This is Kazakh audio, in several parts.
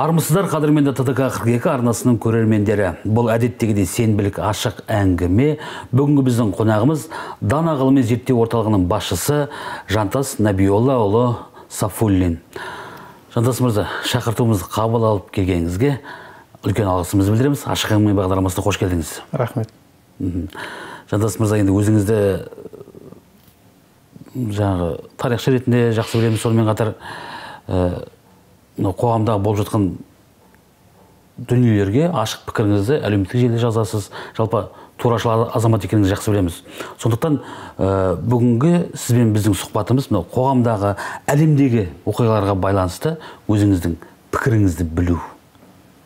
армысыздар қадірменді ттк қырық екі арнасының көрермендері. Бұл әдеттегідей сенбілік ашық әңгіме. Бүгінгі біздің қонағымыз дана ғылыми зерттеу орталығының басшысы жантас нәбиоллаұлы сафуллин. Жантас мырза шақыртуымызды қабыл алып келгеніңізге үлкен алғысымызды білдіреміз. Ашық әңгіме бағдарламасына қош келдіңіз. Рахмет. Жантас мырза енді өзіңізді жаңағы тарихшы ретінде жақсы білеміз. Сонымен қатар ә, мынау қоғамдағы болып жатқан дүниелерге ашық пікіріңізді әлеуметтік желіде жазасыз. Жалпы турашыл азамат екеніңізді жақсы білеміз. Сондықтан ә, бүгінгі сізбен біздің сұхбатымыз мынау қоғамдағы әлемдегі оқиғаларға байланысты өзіңіздің пікіріңізді білу.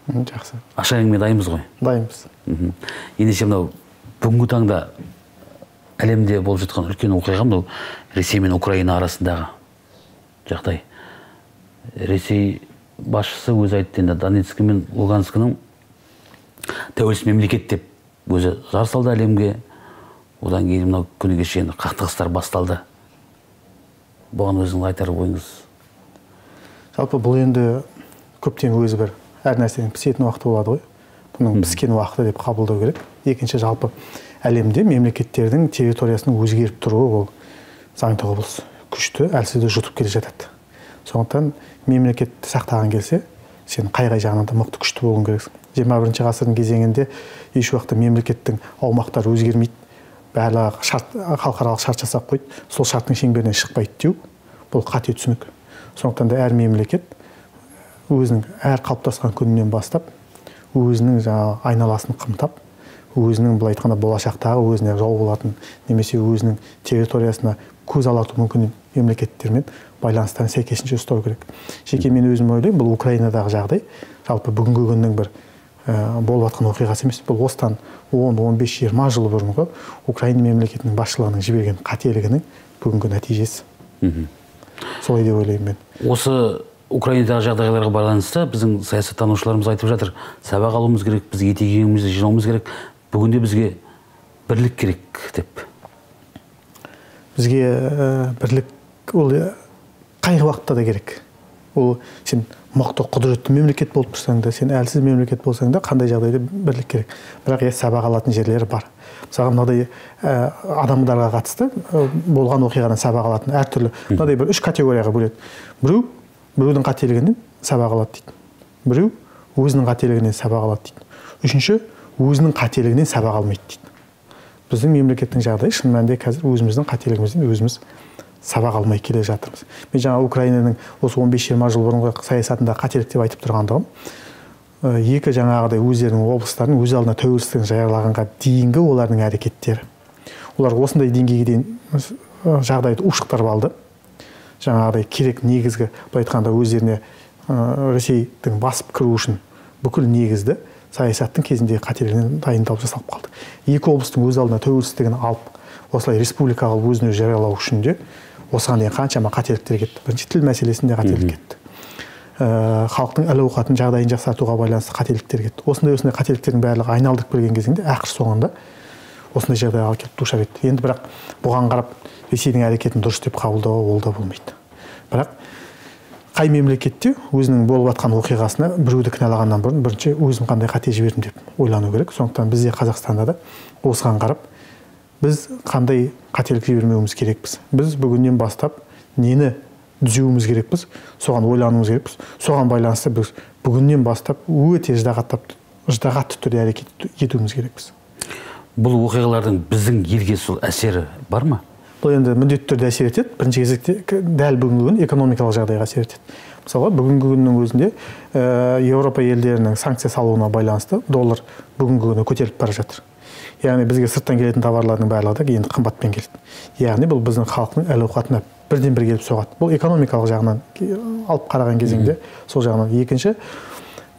Жақсы. Ашық әңгіме дайынбыз ғой? Дайынбыз. Ендеше мынау бүгінгі таңда әлемде болып жатқан үлкен оқиға мынау ресей мен украина арасындағы жағдай. Ресей басшысы өзі айтты енді донецк мен луганскінің тәуелсіз мемлекет деп өзі жар салды әлемге. Одан кейін мынау күні кеше енді қақтығыстар басталды. Бұған өзіңіздің айтар ойыңыз? Жалпы бұл енді көптен өзі бір әр нәрсенің пісетін уақыты болады ғой. Бұның піскен уақыты деп қабылдау керек. Екінші жалпы әлемде мемлекеттердің территориясының өзгеріп тұруы ол заңды құбылыс күшті әлсізді жұтып келе жатады. Сондықтан мемлекетті сақтаған келсе сен қай қай жағынан да мықты күшті болуың керексің жиырма бірінші ғасырдың кезеңінде еш уақытта мемлекеттің аумақтары өзгермейді. Барлығы шарт халықаралық шарт жасап қойды. Сол шарттың шеңберінен шықпайды деу бұл қате түсінік. сондықтан да әр мемлекет өзінің әр қалыптасқан күнінен бастап өзінің жаңағы айналасын қымтап өзінің былай айтқанда болашақтағы өзіне жау болатын немесе өзінің территориясына көз алату мүмкін мемлекеттермен байланыстарын сәйкесінше ұстау керек. Жеке мен өзім ойлаймын бұл украинадағы жағдай. Жалпы бүгінгі күннің бір ә, болып жатқан оқиғасы емес. Бұл осыдан 10-15 жиырма жыл бұрынғы украина мемлекетінің басшылығының жіберген қателігінің бүгінгі нәтижесі. Солай деп ойлаймын мен. Осы украинадағы жағдайларға байланысты біздің саясаттанушыларымыз айтып жатыр. Сабақ алуымыз керек біз етегімізді жинауымыз керек. Бүгінде бізге бірлік керек деп. Бізге ә, бірлік ол қай уақытта да керек. Ол сен мықты құдіретті мемлекет болып тұрсаң да сен әлсіз мемлекет болсаң да қандай жағдайда бірлік керек. Бірақ иә сабақ алатын жерлері бар. Мысалға мынадай ә, адамдарға қатысты ә, болған оқиғадан сабақ алатын әртүрлі. Мынадай бір үш категорияға бөледі. Біреу біреудің қателігінен сабақ алады дейді біреу өзінің қателігінен сабақ алады дейді үшінші өзінің қателігінен сабақ алмайды дейді. Біздің мемлекеттің жағдайы шын мәнінде қазір өзіміздің қателігімізден өзіміз сабақ алмай келе жатырмыз. Мен жаңа украинаның осы 15-20 жыл бұрынғы саясатында қателік деп айтып тұрғандығым екі жаңағыдай өздерінің облыстарын өз алдына тәуелсіздігін жариялағанға дейінгі олардың әрекеттері. Олар осындай деңгейге дейін жағдайды ушықтырып алды. Жаңағыдай керек негізгі былай айтқанда өздеріне ресейдің басып кіру үшін бүкіл негізді саясаттың кезіндегі қателігінен дайындалып жасалып қалды. Екі облыстың өз алдына тәуелсіздігін алып осылай республика қылып өзін өзі жариялау үшін де осыған дейін қаншама қателіктер кетті. Бірінші тіл мәселесінде қателік кетті. Ә, халықтың әл ауқатын жағдайын жақсартуға байланысты қателіктер кетті. Осындай осындай қателіктердің барлығы айналдырып келген кезеңде ақыр соңында осындай жағдайға алып келіп душар етті. Енді бірақ бұған қарап ресейдің әрекетін дұрыс деп қабылдау ол да болмайды. Бірақ қай мемлекетте өзінің болып жатқан оқиғасына біреуді кінәлағаннан бұрын бірінші өзім қандай қате жібердім деп ойлану керек. Сондықтан бізде қазақстанда да осыған қарап біз қандай қателік жібермеуіміз керекпіз. Біз бүгіннен бастап нені түзеуіміз керекпіз соған ойлануымыз керекпіз. Соған байланысты біз бүгіннен бастап өте ыждағаттап ыждағатты түрде әрекет етуіміз керекпіз. Бұл оқиғалардың біздің елге сол әсері бар ма? Бұл енді міндетті түрде әсер етеді. Бірінші кезекте дәл бүгінгі күн экономикалық жағдайға әсер етеді. Мысалға бүгінгі күннің өзінде ә, еуропа елдерінің санкция салуына байланысты доллар бүгінгі күні көтеріліп бара жатыр. Яғни бізге сырттан келетін товарлардың барлығы да енді қымбатпен келеді. Яғни бұл біздің халықтың әл ауқатына бірден бір келіп соғады. Бұл экономикалық жағынан алып қараған кезеңде сол жағынан. Екінші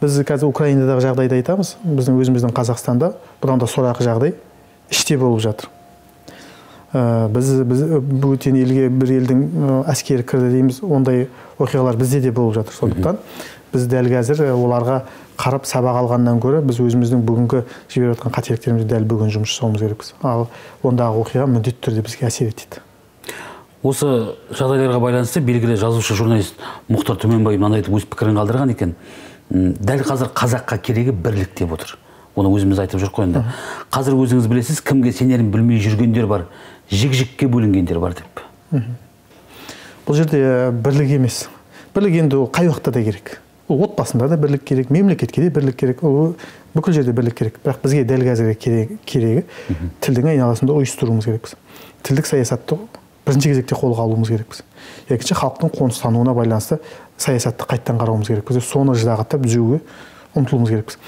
біз қазір украинадағы жағдайды айтамыз. Біздің өзіміздің қазақстанда бұдан да сорақы жағдай іште болып жатыр. Біз біз бөтен елге бір елдің әскері кірді дейміз ондай оқиғалар бізде де болып жатыр. Сондықтан біз дәл қазір оларға қарап сабақ алғаннан гөрі біз өзіміздің бүгінгі жіберіп жатқан қателіктерімізді дәл бүгін жұмыс жасауымыз керекпіз. Ал ондағы оқиға міндетті түрде бізге әсер етеді. Осы жағдайларға байланысты белгілі жазушы журналист мұхтар түменбай мынандай өз пікірін қалдырған екен. Дәл қазір қазаққа керегі бірлік деп отыр. Оны өзіміз айтып жүрік қой енді. Қазір өзіңіз білесіз кімге сенерін білмей жүргендер бар. Жік жікке бөлінгендер бар деп. Бұл жерде бірлік емес. Бірлік енді ол қай уақытта да керек. Ол отбасында да бірлік керек мемлекетке де бірлік керек. Ол бүкіл жерде бірлік керек. Бірақ бізге дәл қазіргі керек- керегі тілдің айналасында ұйыстыруымыз керекпіз. Тілдік саясатты бірінші кезекте қолға алуымыз керекпіз. Екінші халықтың қоныстануына байланысты саясатты қайттан қарауымыз керекпіз. Соны ждағаттап түзеуге ұмтылуымыз керекпіз.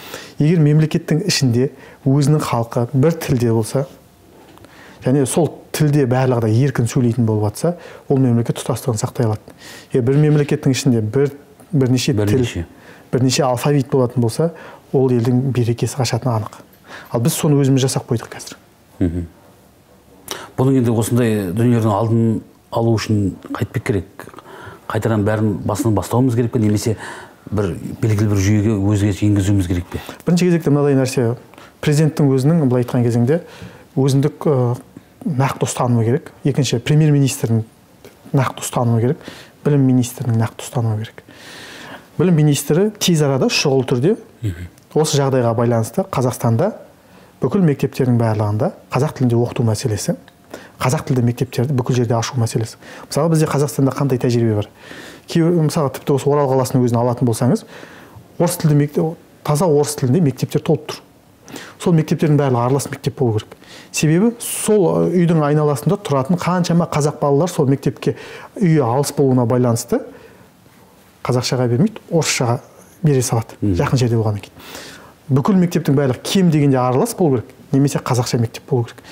Егер мемлекеттің ішінде өзінің халқы бір тілде болса және сол тілде барлығы да еркін сөйлейтін болып жатса ол мемлекет тұтастығын сақтай алады. Егер бір мемлекеттің ішінде бір бірнеше тіл бірнеше. алфавит болатын болса ол елдің берекесі қашатыны анық. Ал біз соны өзіміз жасап қойдық қазір. Бұның енді осындай дүниелердің алдын алу үшін қайтпек керек. Қайтадан бәрін басынан бастауымыз керек пе немесе бір белгілі бір жүйеге өзгеріс енгізуіміз керек пе? Бірінші кезекте мынадай нәрсе. Президенттің өзінің былай айтқан кезеңде өзіндік нақты ұстанымы керек. Екінші премьер министрдің нақты ұстанымы керек. Білім министрінің нақты ұстанымы керек. Білім министрі тез арада шұғыл түрде осы жағдайға байланысты қазақстанда бүкіл мектептердің барлығында қазақ тілінде оқыту мәселесі қазақ тілді мектептерді бүкіл жерде ашу мәселесі. Мысалы бізде қазақстанда қандай тәжірибе бар? Кейбір мысалы тіпті осы орал қаласының өзін алатын болсаңыз орыс тілді мектеп таза орыс тілінде мектептер толып тұр. Сол мектептердің барлығы аралас мектеп болу керек. Себебі сол үйдің айналасында тұратын қаншама қазақ балалар сол мектепке үйі алыс болуына байланысты қазақшаға бермейді орысшаға бере салады. Жақын жерде болғаннан кейін бүкіл мектептің барлығы кем дегенде аралас болу керек немесе қазақша мектеп болу керек.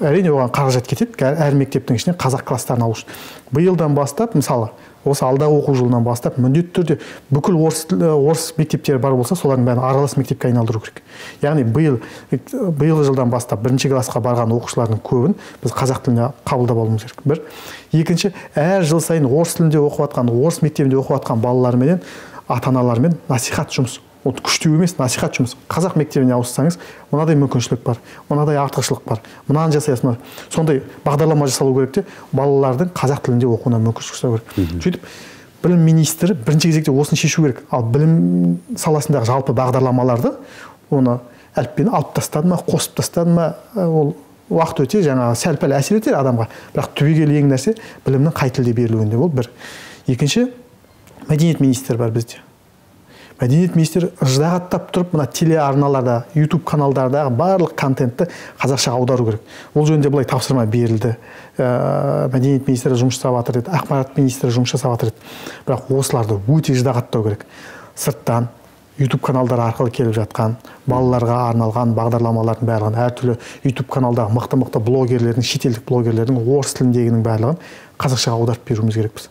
Әрине оған қаражат кетеді әр мектептің ішінен қазақ класстарын алу үшін. Биылдан бастап мысалы осы алдағы оқу жылынан бастап міндетті түрде бүкіл орыс орыс мектептері бар болса солардың бәрін аралас мектепке айналдыру керек. Яғни биыл биылғы жылдан бастап бірінші классқа барған оқушылардың көбін біз қазақ тіліне қабылдап алуымыз керек. Бір. Екінші әр жыл сайын орыс тілінде оқып жатқан орыс мектебінде оқып жатқан балаларменен ата аналармен насихат жұмыс. Ол күштеу емес насихат жұмыс. Қазақ мектебіне ауыссаңыз мынадай мүмкіншілік бар мынадай артықшылық бар мынаны жасайсыз мына сондай бағдарлама жасалу керек те балалардың қазақ тілінде оқуына мүмкіншілік жасау керек. Сөйтіп білім министрі бірінші кезекте осыны шешу керек. Ал білім саласындағы жалпы бағдарламаларды оны әліппені алып тастады ма қосып тастады ма ә, ол уақыт өте жаңағы сәл пәл әсер етер адамға. Бірақ түбегейлі ең нәрсе білімнің қай тілде берілуінде ол бір. Екінші мәдениет министрі бар бізде. Мәдениет министрі ыждағаттап тұрып мына телеарналарда ютуб каналдардағы барлық контентті қазақшаға аудару керек. Ол жөнінде былай тапсырма берілді. Ә, мәдениет министрі жұмыс жасап жатыр деді ақпарат министрі жұмыс жасап жатыр деді. Бірақ осыларды өте ыждағаттау керек. Сырттан ютуб каналдар арқылы келіп жатқан балаларға арналған бағдарламалардың барлығын әртүрлі ютуб каналдағы мықты мықты блогерлердің шетелдік блогерлердің орыс тіліндегінің барлығын қазақшаға аударып беруіміз керекпіз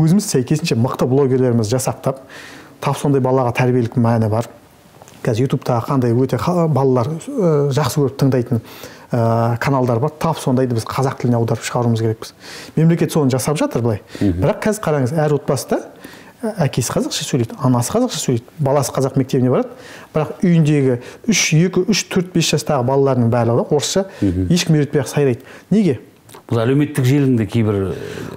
өзіміз сәйкесінше мықты блогерлерімізді жасақтап тап сондай балаға тәрбиелік мәні бар. Қазір ютубтағы қандай өте балалар ә, жақсы көріп тыңдайтын ә, каналдар бар. Тап сондайды біз қазақ тіліне аударып шығаруымыз керекпіз. Мемлекет соны жасап жатыр былай. Бірақ қазір қараңыз әр отбасыда әкесі қазақша сөйлейді анасы қазақша сөйлейді баласы қазақ мектебіне барады. Бірақ үйіндегі үш екі үш төрт бес жастағы балалардың барлығы орысша ешкім үйретпей ақ сайрайды. Неге? Бұл әлеуметтік желінің де кейбір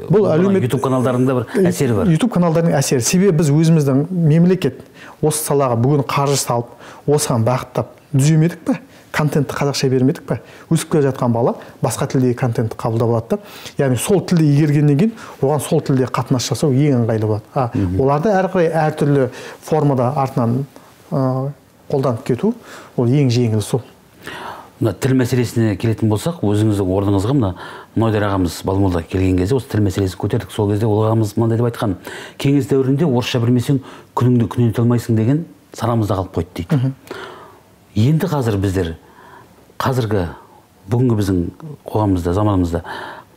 Бұл әлеумет- ютуб каналдарында бір әсері бар. Ютуб каналдардың әсері. Себебі біз өзіміздің мемлекет осы салаға бүгін қаржы салып осыған бағыттап түземедік па контентті қазақша бермедік па өсіп келе жатқан бала басқа тілдегі контентті қабылдап алады да. Яғни сол тілді игергеннен кейін оған сол тілде қатынас жасау ең ыңғайлы болады. А оларды әрі қарай әртүрлі формада артынан қолданып кету ол ең жеңілі сол. Мына тіл мәселесіне келетін болсақ өзіңіздің орныңызға мына нойдар ағамыз балмолда келген кезде осы тіл мәселесін көтердік. Сол кезде ол ағамыз мынандай деп айтқан кеңес дәуірінде орысша білмесең күніңді күнелте алмайсың деген санамызда қалып қойды дейді. Енді қазір біздер қазіргі бүгінгі біздің қоғамымызда заманымызда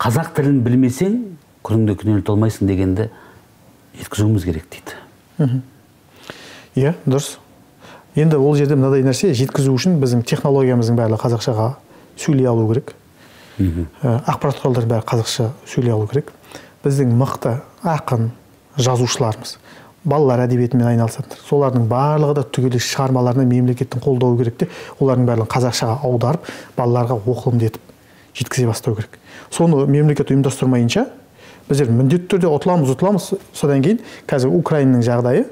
қазақ тілін білмесең күніңді күнелте алмайсың дегенді жеткізуіміз керек дейді. Иә дұрыс. Енді ол жерде мынадай нәрсе жеткізу үшін біздің технологиямыздың барлығы қазақшаға сөйлей алу керек. Ә, ақпарат құралдардың бәрі қазақша сөйлей алу керек. Біздің мықты ақын жазушыларымыз балалар әдебиетімен айналысады. Солардың барлығы да түгел шығармаларына мемлекеттің қолдауы керек те олардың барлығын қазақшаға аударып балаларға оқылымды етіп жеткізе бастау керек. Соны мемлекет ұйымдастырмайынша біздер міндетті түрде ұтыламыз ұтыламыз. Содан кейін қазір украинаның жағдайы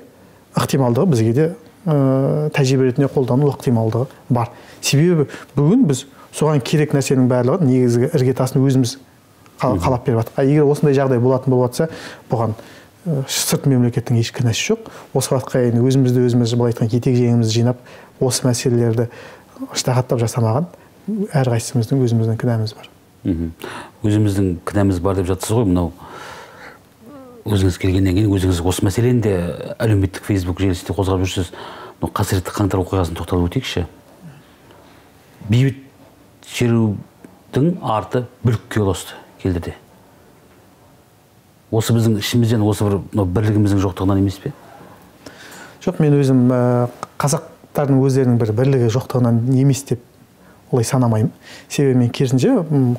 ықтималдығы бізге де ә, тәжірибе ретінде қолдану ықтималдығы бар. Себебі бүгін біз соған керек нәрсенің барлығын негізгі іргетасын өзіміз қалап беріп жатырмық егер осындай жағдай болатын болып жатса бұған ә, сырт мемлекеттің еш кінәсі жоқ. Осы уақытқа дейін өзімізді өзіміз былай айтқанда етек жеңімізді жинап осы мәселелерді ыждағаттап жасамаған әрқайсымыздың өзіміздің кінәміз бар. Өзіміздің кінәміз бар деп жатсыз ғой мынау. Өзіңіз келгеннен кейін өзіңіз осы мәселені де әлеуметтік фейсбук желісінде қозғап жүрсіз. Мынау қасіретті қаңтар оқиғасын тоқталып өтейікші. Бейбіт шерудің арты бүлікке ұласты келді де. Осы біздің ішімізден осы бір мынау бірлігіміздің жоқтығынан емес пе? Жоқ мен өзім қазақтардың өздерінің бір бірлігі жоқтығынан емес деп олай санамаймын. Себебі мен керісінше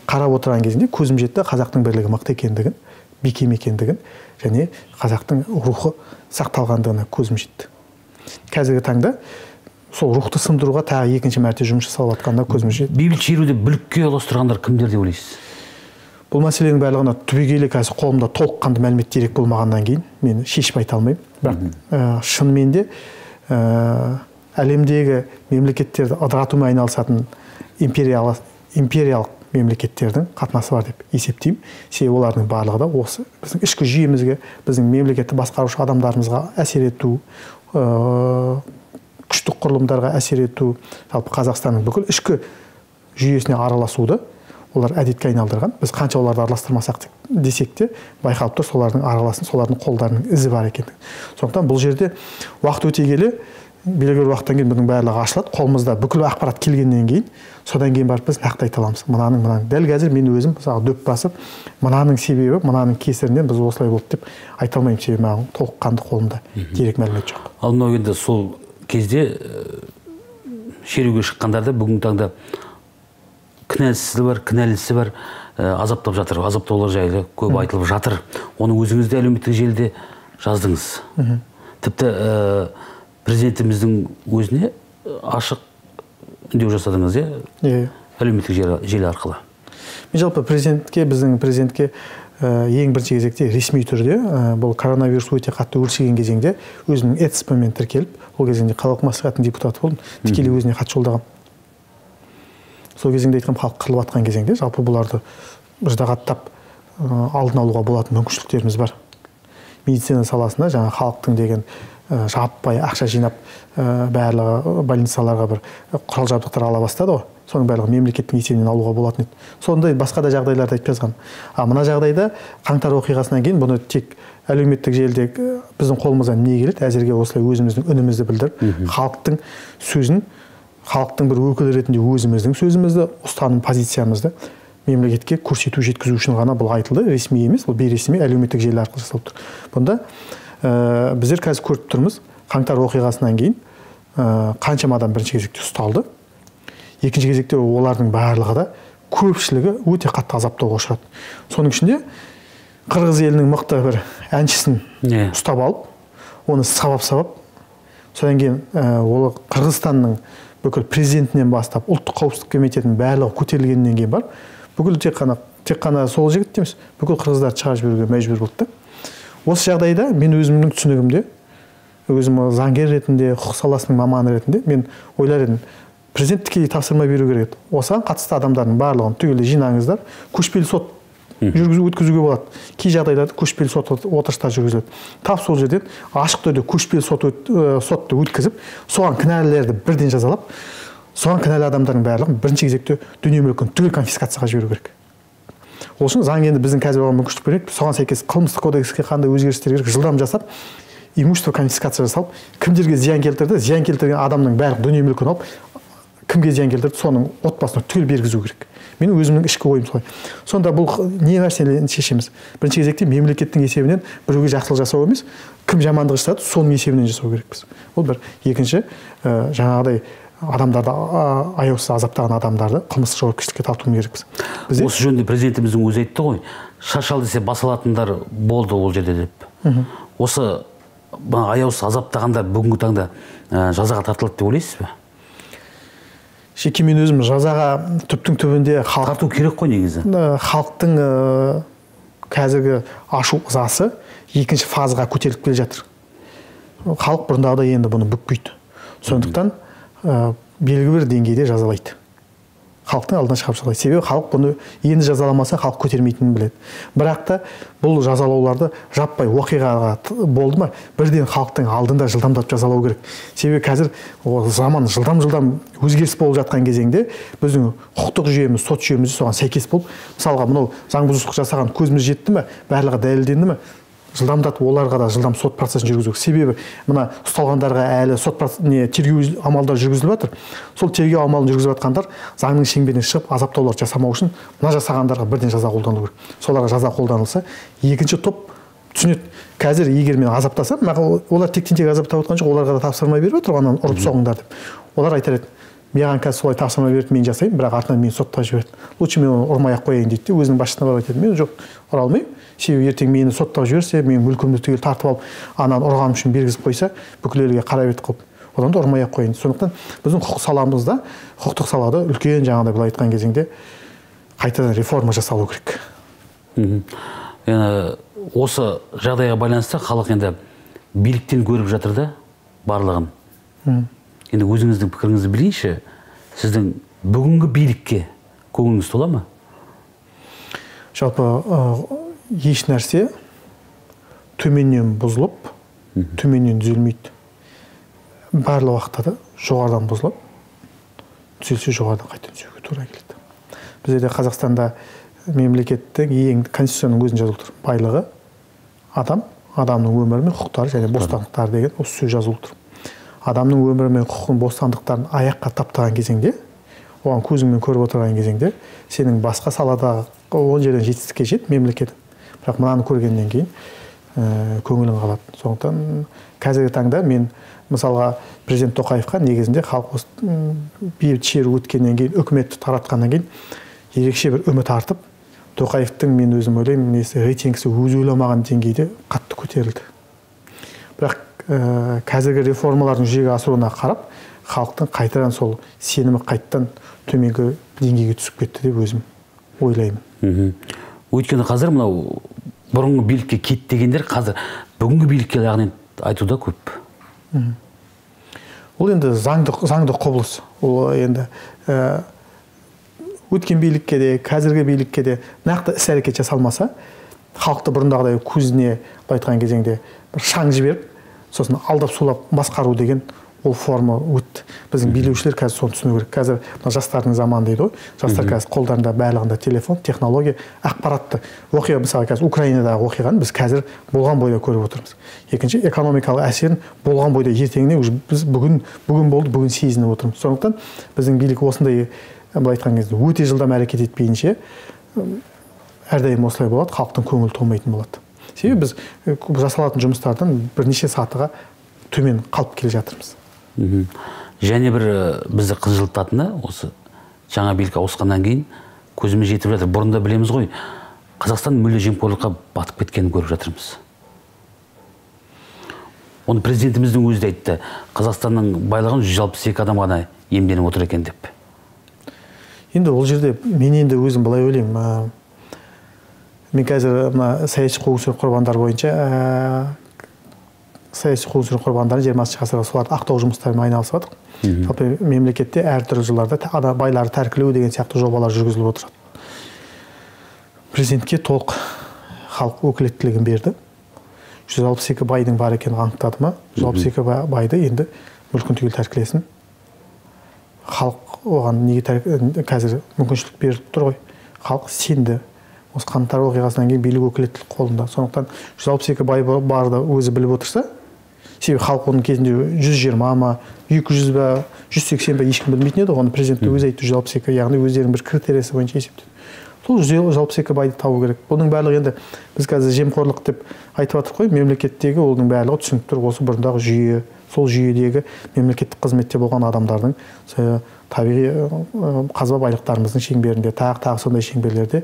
қарап отырған кезінде көзім жетті қазақтың бірлігі мықты екендігін бекем екендігін. Және қазақтың рухы сақталғандығына көзім жетті. Қазіргі таңда сол рухты сындыруға тағы екінші мәрте жұмыс жасалып жатқанына көзім жетті. Бейбіт шеруді бүлікке ұластырғандар кімдер деп ойлайсыз? Бұл мәселенің барлығына түбегейлі қазір қолымда толыққанды мәлімет дерек болмағаннан кейін мен шешіп айта алмаймын. Бірақ ә, шынымен де ә, әлемдегі мемлекеттерді ыдыратумен айналысатын империялық мемлекеттердің қатынасы бар деп есептеймін. Себебі олардың барлығы да осы. Біздің ішкі жүйемізге біздің мемлекетті басқарушы адамдарымызға әсер ету ә, күштік құрылымдарға әсер ету жалпы қазақстанның бүкіл ішкі жүйесіне араласуды олар әдетке айналдырған. Біз қанша оларды араластырмасақ десек те байқалып тұр солардың араласын солардың қолдарының ізі бар екендігі сондықтан бұл жерде уақыт өте келе белгілі бір уақыттан кейін бұның барлығы ашылады. Қолымызда бүкіл ақпарат келгеннен кейін содан кейін барып біз нақты айта аламыз. Мынаның мынаның. Дәл қазір мен өзім мысалы дөп басып мынаның себебі мынаның кесірінен біз осылай болды деп айта алмаймын себебі маған толыққанды қолымда дерек мәлімет жоқ. Ал мынау енді сол кезде шеруге шыққандарды бүгінгі таңда кінәлісі бар кінәлісі бар азаптап жатыр. Азаптаулар жайлы көп айтылып жатыр. Оны өзіңіз де әлеуметтік желіде жаздыңыз. Тіпті президентіміздің өзіне ашық үндеу жасадыңыз иә? Иә әлеуметтік желі арқылы. Мен жалпы президентке біздің президентке ең бірінші кезекте ресми түрде бұл коронавирус өте қатты өршіген кезеңде өзімнің эцп мен тіркеліп ол кезеңде қалалық мәслихаттың депутаты болдым тікелей өзіне хат жолдағанмын сол кезеңде айтқанмын халық қырылып жатқан кезеңде жалпы бұларды ыждағаттап алдын алуға болатын мүмкіншіліктеріміз бар. Медицина саласында жаңа халықтың деген жаппай ақша жинап барлығы больницаларға бір құрал жабдықтар ала бастады ғой. Соның барлығы мемлекеттің есебінен алуға болатын еді. Сондай басқа да жағдайларды айтып жазған. Ал мына жағдайда қаңтар оқиғасынан кейін бұны тек әлеуметтік желіде біздің қолымыздан не келеді? Әзірге осылай өзіміздің үнімізді білдіріп халықтың сөзін халықтың бір өкілі ретінде өзіміздің сөзімізді ұстаным позициямызды мемлекетке көрсету жеткізу үшін ғана бұл айтылды. Ресми емес бұл бейресми әлеуметтік желі арқылы жасалып тұр. Бұнда ә, біздер қазір көріп тұрмыз қаңтар оқиғасынан кейін ә, қаншама адам бірінші кезекте ұсталды. Екінші кезекте олардың барлығы да көпшілігі өте қатты азаптауға ұшырады. Соның ішінде қырғыз елінің мықты бір әншісін yeah. ұстап алып оны сабап сабап содан кейін ә, ол қырғызстанның бүкіл президентінен бастап ұлттық қауіпсіздік комитетінің барлығы көтерілгеннен кейін барып бүкіл тек қана тек қана сол жігіт емес бүкіл қырғыздарды шығарып жіберуге мәжбүр болды да. Осы жағдайда мен өзімнің түсінігімде өзім заңгер ретінде құқық саласының маманы ретінде мен ойлар едім. Президент тікелей тапсырма беру керек. Еді осыған қатысты адамдардың барлығын түгелдей жинаңыздар. Көшпелі сот жүргізу өткізуге болады. Кей жағдайларда көшпелі сот отырыстар жүргізіледі. Тап сол жерден ашық түрде көшпелі сот сотты өткізіп соған кінәлілерді бірден жазалап соған кінәлі адамдардың барлығын бірінші кезекте дүние мүлкін түгел конфискацияға жіберу керек. Ол үшін заң енді біздің қазір оған мүмкіншілік береді соған сәйкес қылмыстық кодекске қандай өзгерістер керек жылдам жасап имущество конфискация жасалып кімдерге зиян келтірді? Зиян келтірген адамның барлық дүние мүлкін алып кімге зиян келтірді? Соның отбасына түгел бергізу керек. Менің өзімнің ішкі ойым солай. Сонда бұл не нәрселерді шешеміз? Бірінші кезекте мемлекеттің есебінен біреуге жақсылық жасау емес кім жамандық жасады соның есебінен жасау керекпіз. Ол бір. Екінші ә, жаңағыдай адамдарды аяусыз азаптаған адамдарды қылмыстық жауапкершілікке тартуымыз керекпіз. Бізде осы жөнінде президентіміздің өзі айтты ғой шаш ал десе бас алатындар болды ол жерде деп. Осы аяусыз азаптағандар бүгінгі таңда жазаға тартылады деп ойлайсыз ба? Жеке мен өзім жазаға түптің түбінде халық тарту керек қой негізі. Халықтың қазіргі ашу ызасы екінші фазаға көтеріліп келе жатыр. Халық бұрындағыдай енді бұны бүкпейді. Сондықтан ә, белгілі бір деңгейде жазалайды. Халықтың алдына шығарып жазалайды себебі халық бұны енді жазаламаса халық көтермейтінін біледі. Бірақ та бұл жазалауларды жаппай оқиғаға болды ма? Бірден халықтың алдында жылдамдатып жазалау керек. Себебі қазір заман жылдам жылдам өзгеріс болып жатқан кезеңде біздің құқықтық жүйеміз сот жүйеміз соған сәйкес болып мысалға мынау заң бұзушылық жасаған көзіміз жетті ме? Барлығы дәлелденді ме? Жылдамдатып оларға да жылдам сот процесін жүргізу. Себебі мына ұсталғандарға әлі сот не тергеу амалдары жүргізіліп жатыр. Сол тергеу амалын жүргізіп жатқандар заңның шеңберінен шығып азаптаулар жасамау үшін мына жасағандарға бірден жаза қолдану керек. Соларға жаза қолданылса екінші топ түсінеді. Қазір егер мен азаптасам олар тектен тек азаптап жатқан жоқ оларға да тапсырма беріп жатыр ананы ұрып соғыңдар деп. Олар айтар еді маған қазір солай тапсырма берді мен жасаймын бірақ артынан мені сотқа жіберді лучше мен оны ұрмай ақ қояйын дейді де өзінің басшысына барып айтады мен жоқ ұра алмаймын. Себебі ертең мені соттап жіберсе менің мүлкімді түгел тартып алып ананы ұрғаным үшін бергізіп қойса бүкіл елге қара бет қылып. Одан да ұрмай ақ қояйын сондықтан біздің құқық саламызда құқықтық салада үлкен жаңағыдай былай айтқан кезеңде қайтадан реформа жасалу керек. Енді осы жағдайға байланысты халық енді биліктен көріп жатыр да барлығын. Енді өзіңіздің пікіріңізді білейінші сіздің бүгінгі билікке көңіліңіз тола ма? Жалпы еш нәрсе төменнен бұзылып төменнен түзелмейді. Барлық уақытта да жоғарыдан бұзылып түзелсе жоғарыдан қайтадан түзеуге тура келеді. Бізде қазақстанда мемлекеттің ең конституцияның өзінде жазылып тұр байлығы адам адамның өмірі мен құқықтары және бостандықтары деген осы сөз жазылып тұр адамның өмірі мен құқығын бостандықтарын аяққа таптаған кезеңде оған көзіңмен көріп отырған кезеңде сенің басқа саладағы он жерден жетістікке жет мемлекет. Бірақ мынаны көргеннен кейін ә, көңілің қалады. Сондықтан қазіргі таңда мен мысалға президент тоқаевқа негізінде халық осы бейбіт шеру өткеннен кейін үкіметті таратқаннан кейін ерекше бір үміт артып тоқаевтың мен өзім ойлаймын несі рейтингісі өзі ойламаған деңгейде қатты көтерілді. Бірақ ә, қазіргі реформалардың жүзеге асыруына қарап халықтың қайтадан сол сенімі қайтадан төменгі деңгейге түсіп кетті деп өзім ойлаймын. Өйткені қазір мынау бұрынғы билікке кет дегендер қазір бүгінгі билікке яғни айтуда көп. Ол енді заңды заңды құбылыс. Ол енді ә, өткен билікке де қазіргі билікке де нақты іс әрекет жасалмаса халықты бұрындағыдай көзіне былай айтқан кезеңде бір шаң жіберіп сосын алдап сулап басқару деген ол форма өтті. Біздің билеушілер қазір соны түсіну керек. Қазір мына жастардың заманы дейді ғой. Жастар қазір қолдарында барлығында телефон технология ақпаратты. Оқиға мысалы қазір украинадағы оқиғаны біз қазір болған бойда көріп отырмыз. Екінші экономикалық әсерін болған бойда ертеңіне уже біз бүгін бүгін болды бүгін сезініп отырмыз. Сондықтан біздің билік осындай былай айтқан кезде өте жылдам әрекет етпейінше әрдайым осылай болады халықтың көңілі толмайтын болады. Себебі біз жасалатын жұмыстардың бірнеше сатыға төмен қалып келе жатырмыз. Және бір бізді қынжылтатыны осы жаңа билік ауысқаннан кейін көзіміз жетіп жатыр. Бұрында білеміз ғой қазақстан мүлде жемқорлыққа батып кеткенін көріп жатырмыз. Оны президентіміздің өзі де айтты қазақстанның байлығын жүз алпыс екі адам ғана иемденіп отыр екен деп. Енді ол жерде мен енді өзім былай ойлаймын мен қазір мына саяси қуғын сүргін құрбандары бойынша саяси қуғын сүргін құрбандарын жиырмасыншы ғасырда соларды ақтау жұмыстарымен айналысып жатырмық жалпы мемлекетте әртүрлі жылдарда байларды тәркілеу деген сияқты жобалар жүргізіліп отырады. Президентке толық халық өкілеттілігін берді. жүз алпыс екі байдың бар екенін анықтады ма? жүз алпыс екі байды енді мүлкін түгел тәркілесін. Халық оған неге қазір мүмкіншілік беріліп тұр ғой. Халық сенді. Осы қаңтар оқиғасынан кейін билік өкілеттілік қолында. Сондықтан жүз алпыс екі бай барды өзі біліп отырса себебі халық оның кезінде жүз жиырма ма екі жүз ба жүз сексен ба ешкім білмейтін еді ғой. Оны президент өзі айтты жүз алпыс екі яғни өздерінің бір критериясы бойынша есептеді сол жүз алпыс екі байды табу керек. Бұның барлығы енді біз қазір жемқорлық деп айтып жатырмық қой. Мемлекеттегі оның барлығы түсініп тұр. Осы бұрындағы жүйе сол жүйедегі мемлекеттік қызметте болған адамдардың табиғи қазба байлықтарымыздың шеңберінде тағы тағы сондай шеңберлерде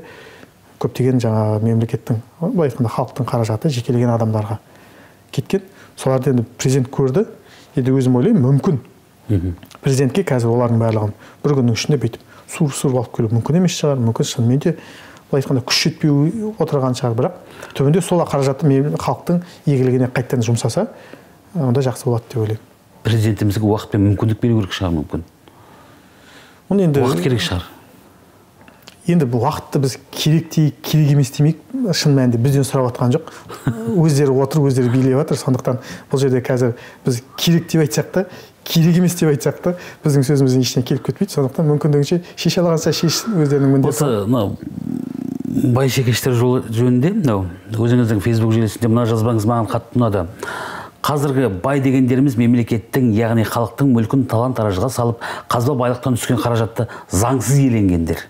көптеген жаңағы мемлекеттің былай айтқанда халықтың қаражаты жекелеген адамдарға кеткен. Соларды енді президент көрді. Енді өзім ойлаймын мүмкін. Президентке қазір олардың барлығын бір күннің ішінде бүйтіп суырып суырып алып келу мүмкін емес шығар мүмкін шынымен де былай айтқанда күш жетпей отырған шығар бірақ түбінде сол қаражатты халықтың игілігіне қайтадан жұмсаса онда жақсы болады деп ойлаймын. Президентімізге уақыт пен мүмкіндік беру керек шығар мүмкін. Оны енді уақыт керек шығар. Енді бұл уақытты біз керек дейік керек емес демейік. Шын мәнінде бізден сұрап жатқан жоқ. Өздері отыр өздері билеп жатыр. Сондықтан бұл жерде қазір біз керек деп айтсақ та керек емес деп айтсақ та біздің сөзімізден ештеңе келіп кетпейді. Сондықтан мүмкіндігінше шеше алғанша шешсін өздерінің осы міндеті мынау байсекештер жолы жөнінде мынау өзіңіздің фейсбук желісінде мына жазбаңыз маған қатты ұнады. Қазіргі бай дегендеріміз мемлекеттің яғни халықтың мүлкін талан таражға салып қазба байлықтан түскен қаражатты заңсыз иеленгендер.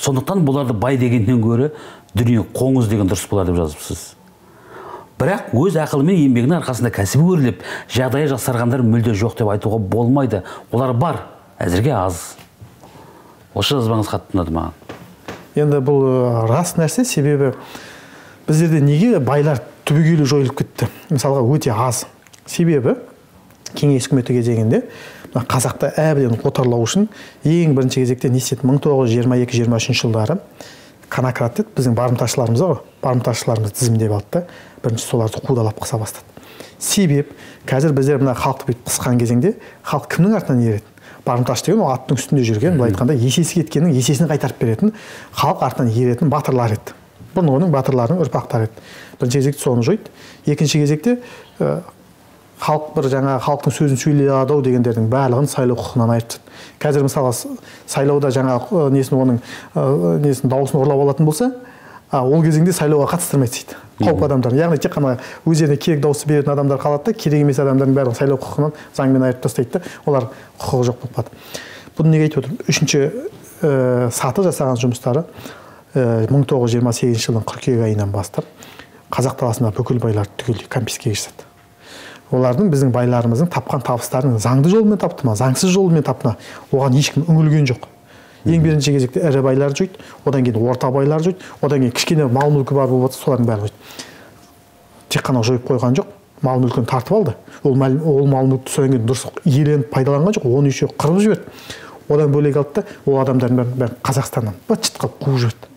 Сондықтан бұларды бай дегеннен гөрі дүние қоңыз деген дұрыс болар деп жазыпсыз. Бірақ өз ақылы мен еңбегінің арқасында кәсібі өрлеп жағдайы жақсарғандар мүлде жоқ деп айтуға болмайды. Олар бар әзірге аз. Осы жазбаңыз қатты ұнады маған. Енді бұл рас нәрсе себебі біздерде неге байлар түбегейлі жойылып кетті? Мысалға өте аз. Себебі кеңес үкіметі кезеңінде қазақты әбден отарлау үшін ең бірінші кезекте не істеді мың тоғыз жүз жиырма екі жиырма үшінші жылдары конократ деді біздің барымташыларымыз бар ғой барымташыларымыз тізімдеп алды. Да бірінші соларды қудалап қыса бастады. Себеп қазір біздер мына халықты бүйтіп қысқан кезеңде халық кімнің артынан ереді? Барымташ деген ол аттың үстінде жүрген былай айтқанда есесі кеткеннің есесін қайтарып беретін халық артынан еретін батырлар еді. Бұрынғының батырларының ұрпақтары еді. Бірінші кезекте соны жойды. Екінші кезекте халық бір жаңа халықтың сөзін сөйлей алады ау дегендердің барлығын сайлау құқығынан айырып тастады қазір мысалға с- сайлауда жаңа ә, несін оның ә, несін дауысын ұрлап алатын болса а, ол кезеңде сайлауға қатыстырмайды дейді қауіп адамдар яғни тек қана өздеріне керек дауысты беретін адамдар қалады да керек емес адамдардың барлығын сайлау құқығынан заңмен айырып тастайды да олар құқығы жоқ болып қалады. Бұны неге айтып отырмын? Үшінші ә, саты жасаған жұмыстары ә, мың тоғыз жүз жиырма сегізінші жылдың қыркүйек айынан бастап қазақ даласындағы бүкіл байларды түгелдей конфискеге жасады олардың біздің байларымыздың тапқан табыстарын заңды жолмен тапты ма заңсыз жолмен тапты ма? Оған ешкім үңілген жоқ. Ең бірінші кезекте ірі байларды жойды одан кейін орта байларды жойды одан кейін кішкене мал мүлкі бар болып жатса солардың бәрін жойды. Тек қана жойып қойған жоқ мал мүлкін тартып алды. Ол мал, ол мал мүлікті содан кейін дұрыс иеленіп пайдаланған жоқ оны еще қырып жіберді. Одан бөлек алды да ол адамдардың бәрін, бәрін қазақстаннан быт шыт қылып қуып жіберді.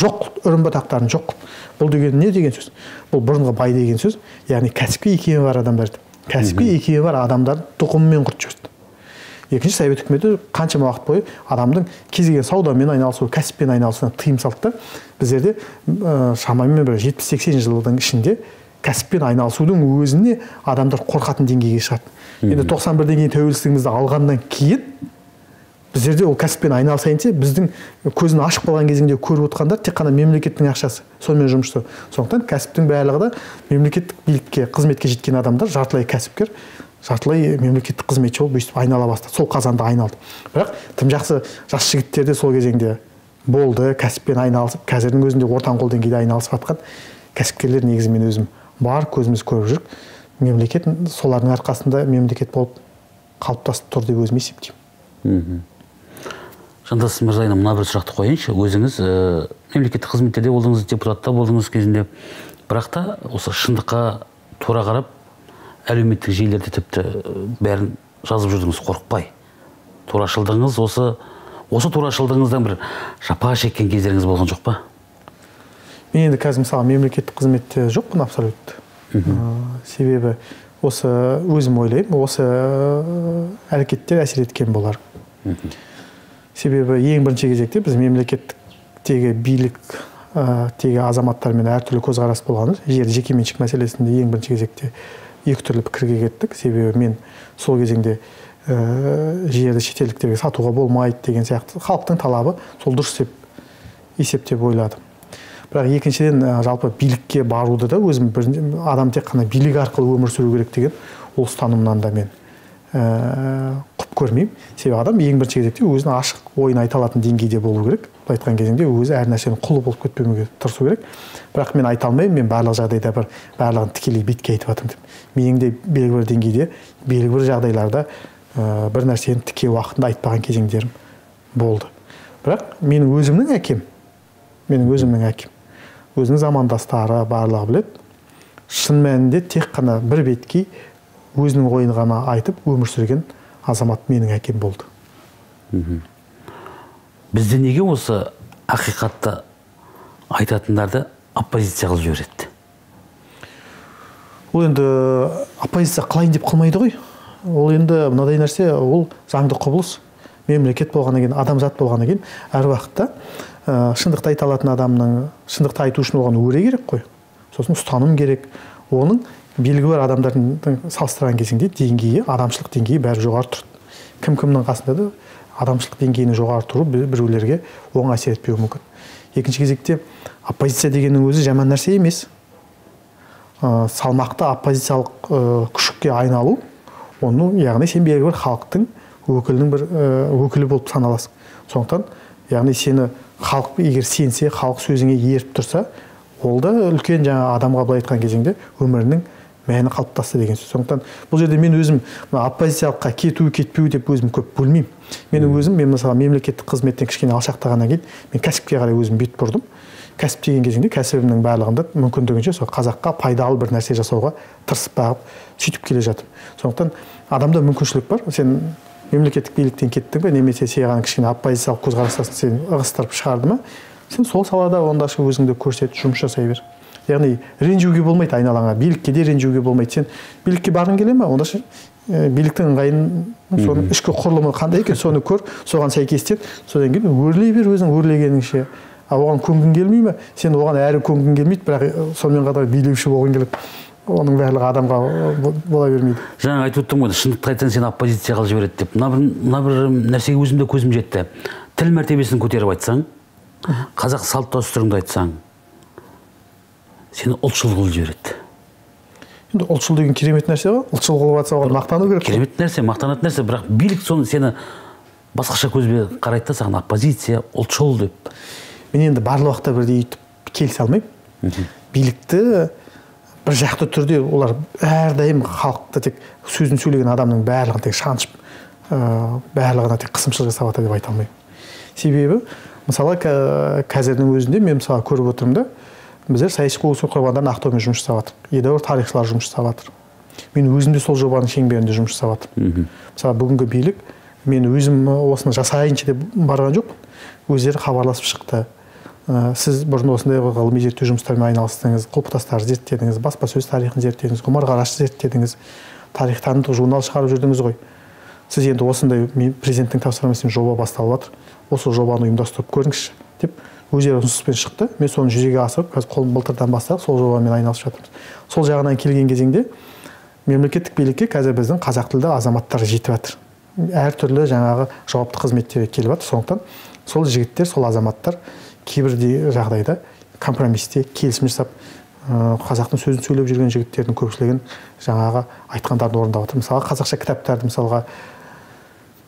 Жоқ қылды үрім бұтақтарын жоқ қылды бұл деген не деген сөз? Бұл бұрынғы бай деген сөз. Яғни кәсіпке икемі бар адамдарды кәсіпке икемі бар адамдарды тұқымымен құртып жіберді. Екінші совет үкіметі қаншама уақыт бойы адамдың кез келген саудамен айналысу кәсіппен айналысуына тыйым салды да біздерде ә, шамамен бір жетпіс сексен жылдың ішінде кәсіппен айналысудың өзіне адамдар қорқатын деңгейге шығарды енді тоқсан бірден кейін тәуелсіздігімізді алғаннан кейін біздерде ол кәсіппен айналысайын десе біздің көзін ашып қалған кезеңде көріп отырғандар тек қана мемлекеттің ақшасы сонымен жұмыс істеу. Сондықтан кәсіптің барлығы да мемлекеттік билікке қызметке жеткен адамдар жартылай кәсіпкер жартылай мемлекеттік қызметші болып өйстіп айнала бастады. Сол қазанда айналды. Бірақ тым жақсы жас жігіттер де сол кезеңде болды кәсіппен айналысып қазірдің өзінде ортаңқол деңгейде айналысып жатқан кәсіпкерлер негізі мен өзім бар көзіміз көріп жүрік мемлекет солардың арқасында мемлекет болып қалыптасып тұр деп өзім есептеймін. Жандос мырзайна мына бір сұрақты қояйыншы. Өзіңіз ә, мемлекеттік қызметтерде болдыңыз депутатта болдыңыз кезінде. Бірақ та осы шындыққа тура қарап әлеуметтік желілерде тіпті ә, бәрін жазып жүрдіңіз қорықпай. Турашылдығыңыз осы осы турашылдығыңыздан бір жапа шеккен кездеріңіз болған жоқ па? Мен енді қазір мысалы мемлекеттік қызметте жоқпын абсолютно. Ә, себебі осы өзім ойлаймын осы әрекеттер әсер еткен болар. Себебі ең бірінші кезекте біз мемлекеттіктегі билік тегі азаматтармен әртүрлі көзқарас болғанбыз жер жекеменшік мәселесінде ең бірінші кезекте екі түрлі пікірге кеттік. Себебі мен сол кезеңде ә, жерді шетелдіктерге сатуға болмайды деген сияқты халықтың талабы сол дұрыс деп есептеп ойладым. Бірақ екіншіден ә, жалпы билікке баруды да өзім бір, адам тек қана билік арқылы өмір сүру керек деген ол ұстанымнан да мен көрмеймін. Себебі адам ең бірінші кезекте өзінің ашық ойын айта алатын деңгейде болу керек. Былай айтқан кезеңде өзі әр нәрсенің құлы болып кетпеуге тырысу керек. Бірақ мен айта алмаймын мен барлық жағдайда бір барлығын тікелей бетке айтып жатырмын деп. Менің де белгілі бір деңгейде белгілі бір жағдайларда ә, бір нәрсені тіке уақытында айтпаған кезеңдерім болды. Бірақ менің өзімнің әкем менің өзімнің әкем өзінің замандастары барлығы біледі. Шын мәнінде тек қана бір беткей өзінің ойын ғана айтып өмір сүрген азамат менің әкем болды. Бізде неге осы ақиқатты айтатындарды оппозиция қылып жібереді ол енді оппозиция қылайын деп қылмайды ғой? Ол енді мынадай нәрсе ол заңды құбылыс. Мемлекет болғаннан кейін адамзат болғаннан кейін әр уақытта ә, шындықты айта алатын адамның шындықты айту үшін оған өре керек қой. Сосын ұстаным керек. Оның белгі бар адамдардың салыстырған кезеңде деңгейі адамшылық деңгейі бәрі жоғары тұрады кім кімнің қасында да адамшылық деңгейінің жоғары тұруы біреулерге оң әсер етпеуі мүмкін. Екінші кезекте оппозиция дегеннің өзі жаман нәрсе емес. Ә, салмақты оппозициялық ә, күшікке айналу оны яғни сен белгілі бір халықтың өкілінің бір ә, өкілі болып саналасың. Сондықтан яғни сені халық егер сенсе халық сөзіңе еріп тұрса ол да үлкен жаңа адамға былай айтқан кезеңде өмірінің мәні қалыптасты деген сөз. Сондықтан бұл жерде мен өзім мына оппозициялыққа кету кетпеу деп өзім көп бөлмеймін. Мен өзім мен мысалы мемлекеттік қызметтен кішкене алшақтағаннан кейін мен кәсіпке қарай өзім бет бұрдым. Кәсіп деген кезеңде кәсібімнің барлығында мүмкіндігінше сол қазаққа пайдалы бір нәрсе жасауға тырысып бағып сөйтіп келе жатырмын. Сондықтан адамда мүмкіншілік бар. Сен мемлекеттік биліктен кеттің бе немесе саған кішкене оппозициялық көзқарастасың сені ығыстырып шығарды ма? Сен сол салада онда өзіңді көрсет жұмыс жасай бер. Яғни ренжуге болмайды айналаңа. Билікке де ренжуге болмайды. Сен билікке барғың келе ма онда биліктің ыңғайын соның ішкі құрылымы қандай екен соны көр соған сәйкестен содан кейін өрлей бер өзің өрлегеніңше. Ал оған көнгің келмей ме? Сен оған әрі көнгің келмейді бірақ сонымен қатар билеуші болғың келеді. Оның барлығы адамға бола бермейді. Жаңа айтып өттің ғой шындықты айтсаң сені оппозиция қылып жібереді деп. Мына бір мына бір нәрсеге өзім де көзім жетті. Тіл мәртебесін көтеріп айтсаң қазақ салт дәстүріңді айтсаң сені ұлтшыл қылып жібереді. Енді ұлтшыл деген керемет нәрсе ғой. ұлтшыл қылып жатса оған мақтану керек керемет нәрсе мақтанатын нәрсе. Бірақ билік соны сені басқаша көзбен қарайды да саған оппозиция ұлтшыл деп. Мен енді барлық уақытта бірдей өйтіп келісе алмаймын. Билікті бір жақты түрде олар әрдайым халықты тек сөзін сөйлеген адамның барлығын тек шаншып ә, барлығына тек қысымшылық жасап жатыр деп айта алмаймын. Себебі мысалы қазірдің өзінде мен мысалы көріп отырмын да біздер саяси қуғын құрбандарының ақтаумен жұмыс жасап жатырмық едәуір тарихшылар жұмыс жасап жатыр мен өзім де сол жобаның шеңберінде жұмыс жасап жатырмын мысалы бүгінгі билік мен өзім осыны жасайыншы деп барған жоқпын. Өздері хабарласып шықты. Ә, сіз бұрын осындай ғылыми зерттеу жұмыстарымен айналыстыңыз құлпытастарды зерттедіңіз баспасөз тарихын зерттедіңіз ғұмар қарашты зерттедіңіз тарихтанымдық журнал шығарып жүрдіңіз ғой. Сіз енді осындай президенттің тапсырмасымен жоба басталып жатыр. Осы жобаны ұйымдастырып көріңізші деп өздері ұсыныспен шықты. Мен соны жүзеге асырып қазір қолым былтырдан бастап сол жобамен айналысып жатырмыз. Сол жағынан келген кезеңде мемлекеттік билікке қазір біздің қазақ тілді азаматтар жетіп жатыр. Әртүрлі жаңағы жауапты қызметтерге келіп жатыр. Сондықтан сол жігіттер сол азаматтар кейбір жағдайда компромиссте келісім жасап қазақтың сөзін сөйлеп жүрген жігіттердің көпшілігін жаңағы айтқандарын орындап жатыр мысалы қазақша кітаптарды мысалға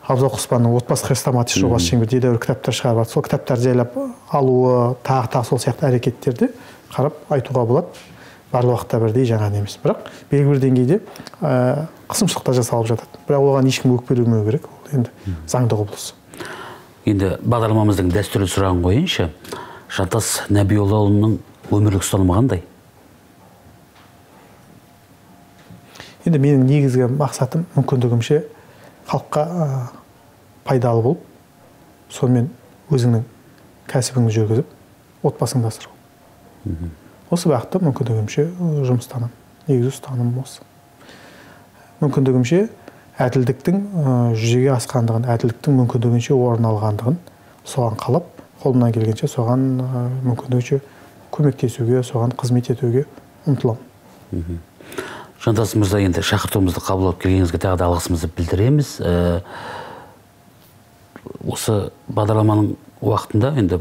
абзал құспанның отбасы хрестоматия жобасы шеңберінде едәуір кітаптар шығарып жатыр сол кітаптарды жайлап алуы тағы тағы сол сияқты әрекеттерді қарап айтуға болады. Барлық уақытта бірдей жаңағы емес. Бірақ белгілі бір деңгейде ә, қысымшылық та жасалып жатады. Бірақ оған ешкім өкпелемеу керек. Ол енді заңды құбылыс. Енді бағдарламамыздың дәстүрлі сұрағын қояйыншы. Жантас нәбиұлының өмірлік ұстанымы қандай? Енді менің негізгі мақсатым мүмкіндігімше халыққа пайдалы болып сонымен өзіңнің кәсібіңді жүргізіп отбасыңды асырау осы бағытта мүмкіндігімше жұмыстанамын негізгі ұстанымым осы. мүмкіндігімше әділдіктің жүзеге асқандығын әділдіктің мүмкіндігінше орын алғандығын соған қалап қолымнан келгенше соған мүмкіндігінше көмектесуге соған қызмет етуге ұмтыламын. Жантас мырза енді шақыртуымызды қабыл алып келгеніңізге тағы да алғысымызды білдіреміз. Осы бағдарламаның уақытында енді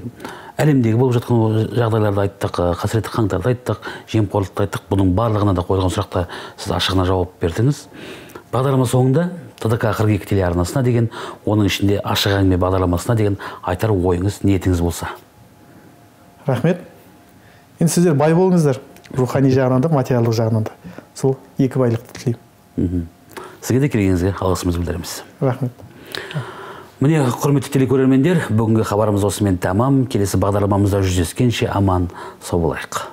әлемдегі болып жатқан жағдайларды айттық қасіретті қаңтарды айттық жемқорлықты айттық. Бұның барлығына да қойылған сұрақта сіз ашығына жауап бердіңіз. Бағдарлама соңында тдк қырық екі телеарнасына деген оның ішінде ашық әңгіме бағдарламасына деген айтар ойыңыз ниетіңіз болса. Рахмет. Енді сіздер бай болыңыздар. Рухани жағынан да материалдық жағынан да. Сол екі байлықты тілеймін. Сізге де келгеніңізге алғысымызды білдіреміз. Рахмет. Міне құрметті телекөрермендер бүгінгі хабарымыз осымен тәмам. Келесі бағдарламамызда жүздескенше аман сау болайық.